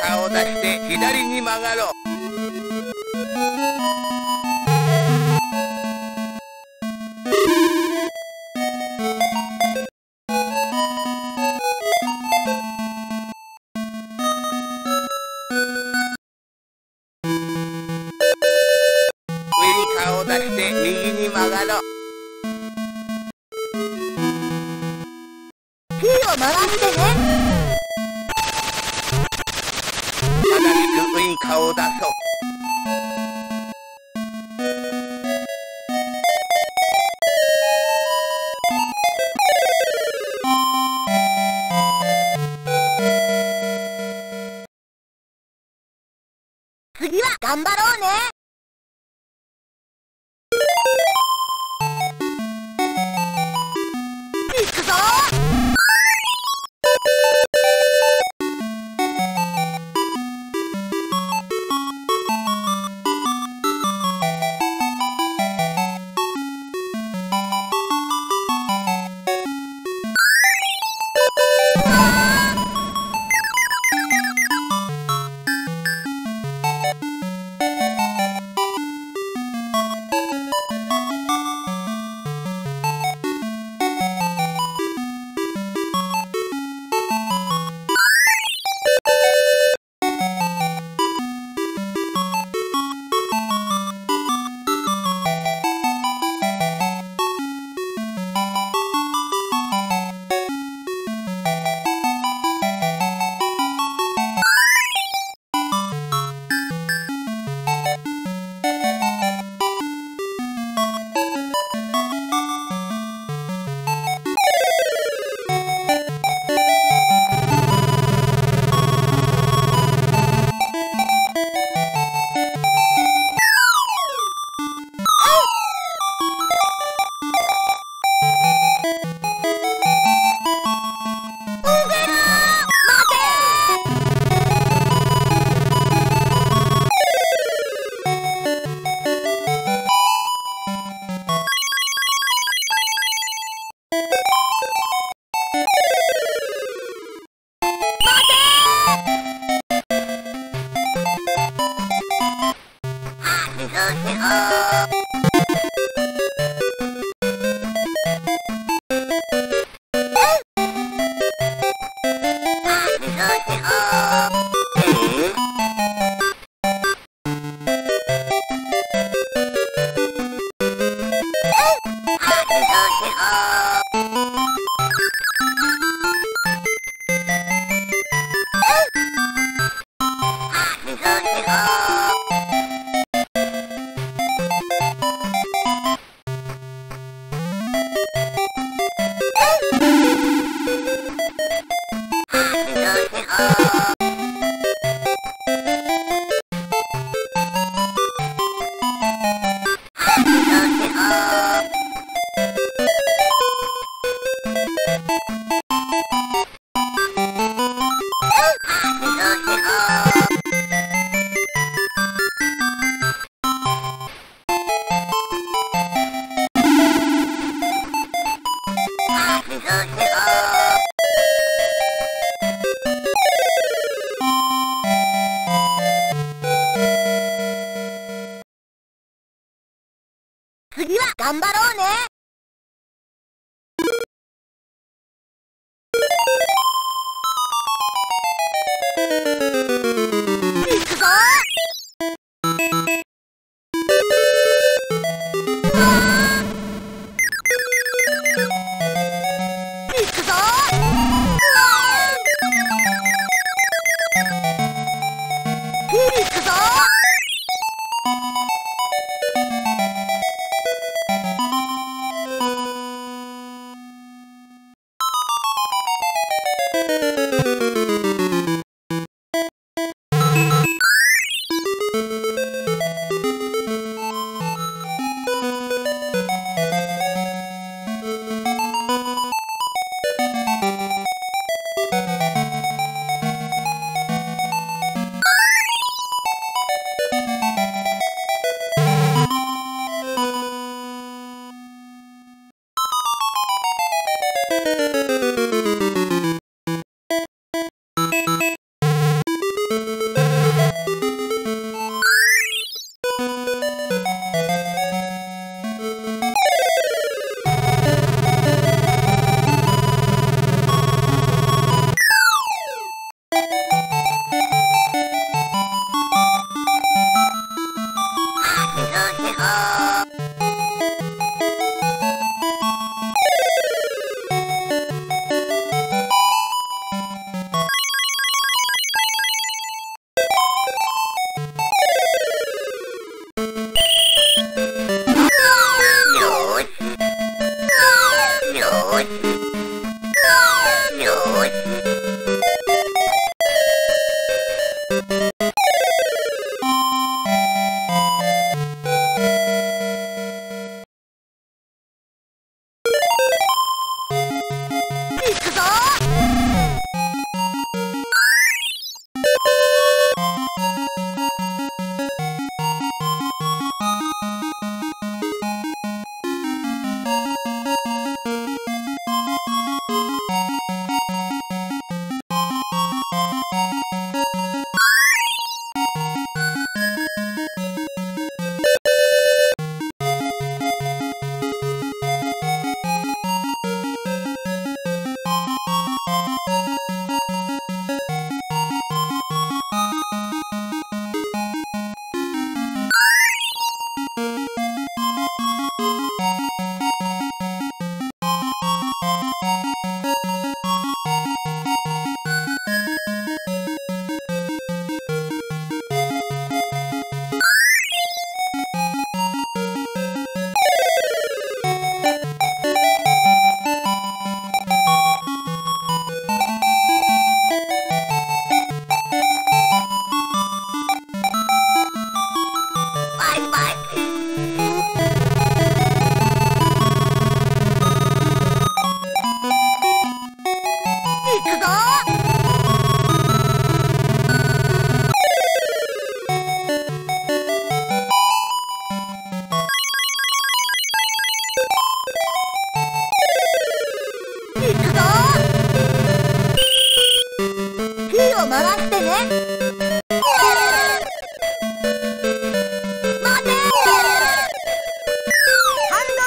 カーを出して左に曲がろう。ウインカーを出して右に曲がろう。次は頑張ろうね。行くぞ。行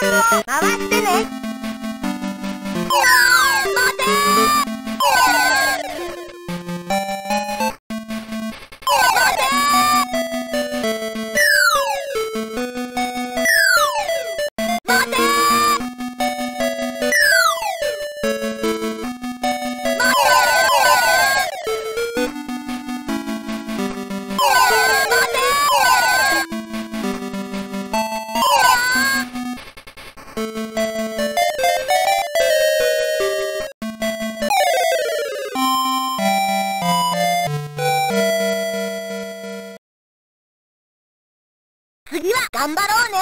回ってね。待て頑張ろうね。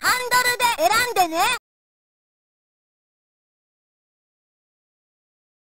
ハンドルで選んでね。